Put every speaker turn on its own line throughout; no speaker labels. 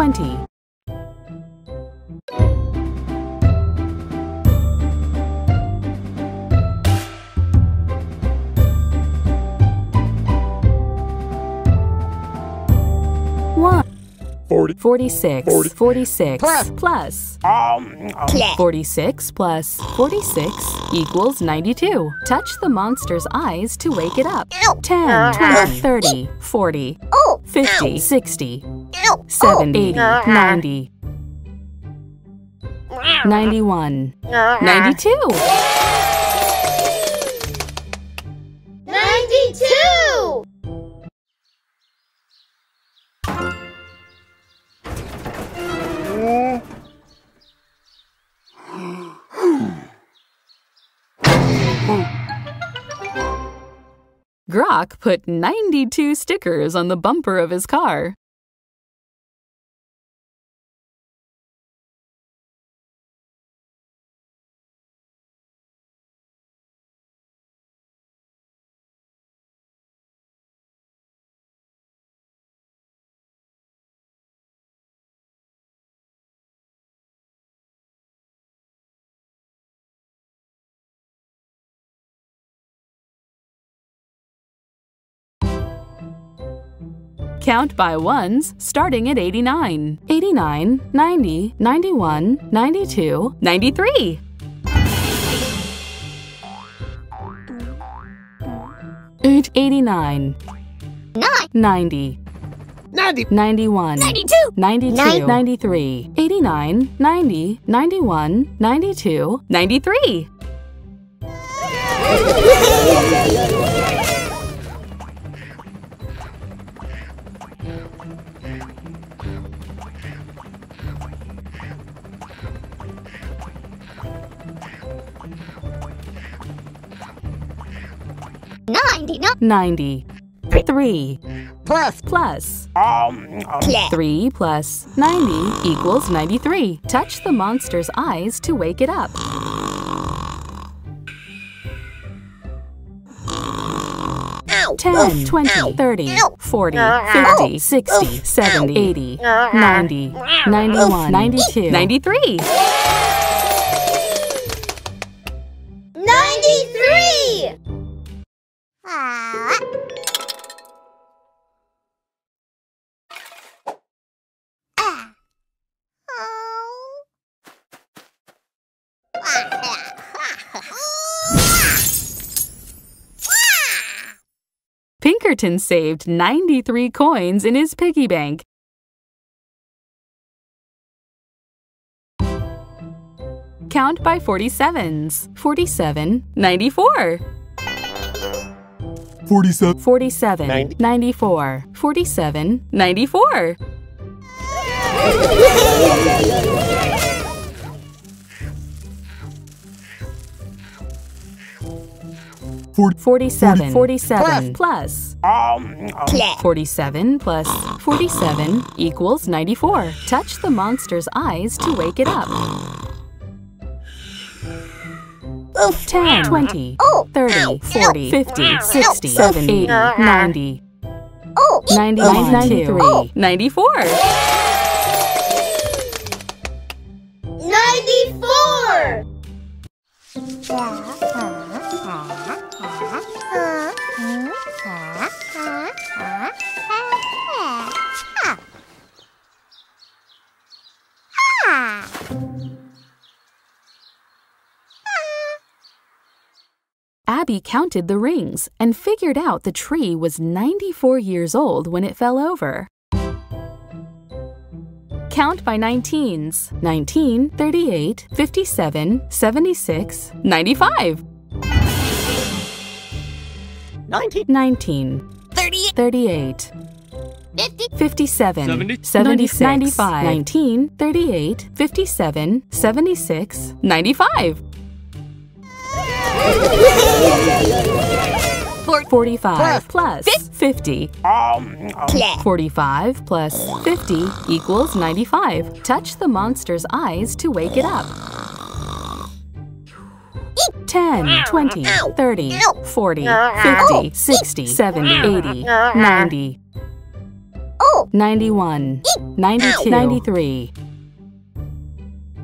20.
40.
46.
40.
46
Plus.
plus.
Um, um,
46 plus 46 equals 92. Touch the monster's eyes to wake it up. 10, 20, 30, 40,
Oh,
50, 60,
ow,
7, 80, 90, 91, 92.
92!
Grok put 92 stickers on the bumper of his car. Count by ones starting at 89. 89, 90, 91, 92, 93. Eight, 89,
Nine.
90,
90.
91,
92!
92,
Nine.
93, 89, 90, 91, 92, 93.
Ninety-nine.
90. 3
Plus.
plus
Um, um,
3 plus 90 equals 93. Touch the monster's eyes to wake it up.
Ow!
10, 20, 30, 40, 50, 60, 70, 80, 90, 91, 92, 93. Pinkerton saved 93 coins in his piggy bank. Count by 47s. 47, 94.
47.
47,
Ninety.
94, 47, 94.
Forty.
47, 47 plus.
Um, um,
47 plus 47 equals 94. Touch the monster's eyes to wake it up. 10, 20,
Oh,
30,
ow,
40, 50, 60, 70, 80, 90,
Oh,
91, 93, 94. Abby counted the rings and figured out the tree was 94 years old when it fell over. Count by 19s 19, 38, 57, 76, 95.
90.
19,
38,
38,
50,
57,
70,
76, 95, 19, 38, 57, 76, 95. 45 plus 50.
Um, um,
45 plus 50 equals 95. Touch the monster's eyes to wake it up. 10, 20, 30, 40, 50, 60, 70, 80, 90,
Oh,
91, 92, 93,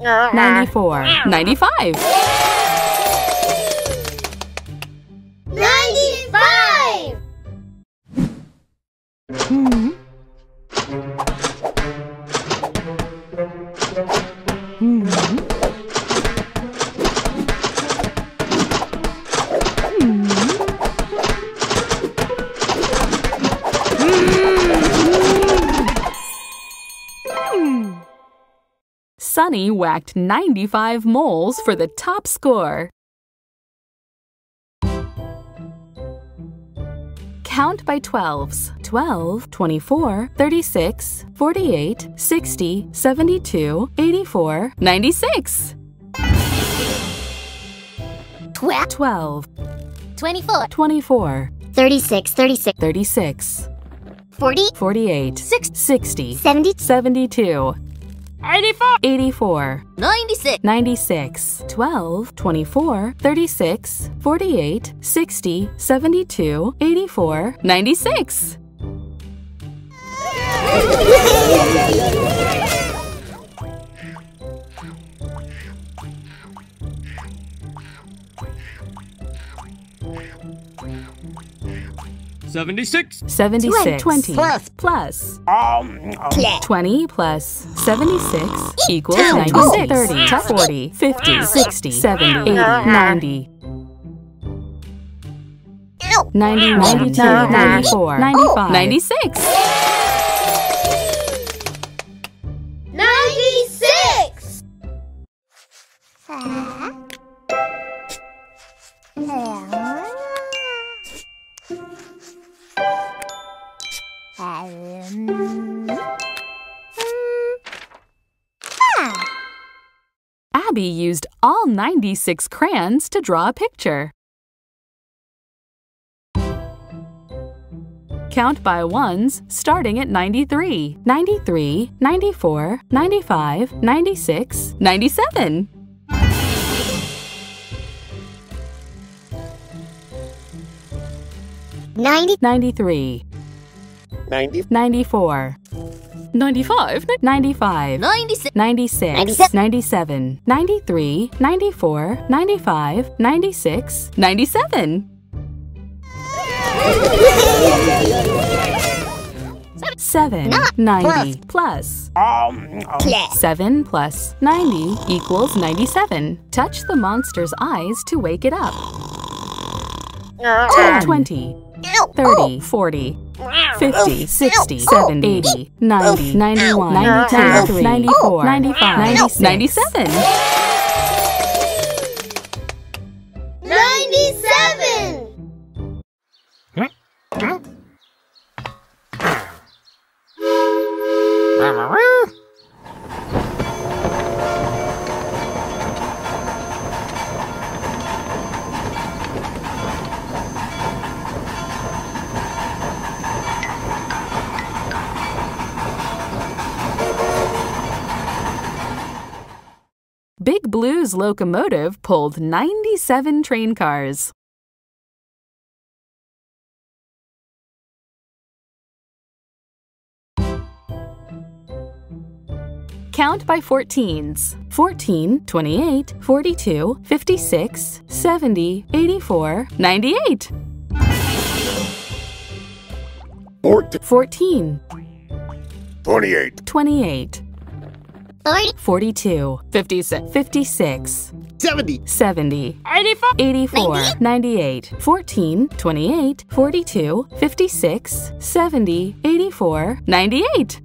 94, 95,
95!
Sunny whacked 95 moles for the top score. Count by 12s 12, 24, 36, 48, 60, 72, 84, 96.
12,
12,
24,
24,
36, 36,
36,
40,
48,
60,
60,
70,
72,
85.
84,
96,
96, 12, 24, 36, 48, 60, 72, 84, 96.
Seventy-six.
76, 20,
Plus.
plus.
Um, um,
20 plus 76 equals 96, 30, 40, 50, 60, 70, 80, 90, 90, 92, 94, 95, 96.
96!
All 96 crayons to draw a picture. Count by ones starting at 93, 93, 94, 95, 96, 97.
Ninety,
93, 94, 95, 95,
96,
96, 97, 93, 94, 95, 96, 97. Seven, ninety. Plus.
Um, um,
plus,
7 plus 90 equals 97. Touch the monster's eyes to wake it up. 10, 20, 30, 40, 50, 60, 70, 80, 90, 91, 92, 93, 94, 95, 96, 97.
97!
Locomotive pulled 97 train cars. Count by 14s 14, 28, 42, 56, 70, 84, 98.
40,
14,
28.
28,
40,
42, 56, 56,
70.
70,
85.
84, 98, 14, 28, 42, 56, 70, 84, 98.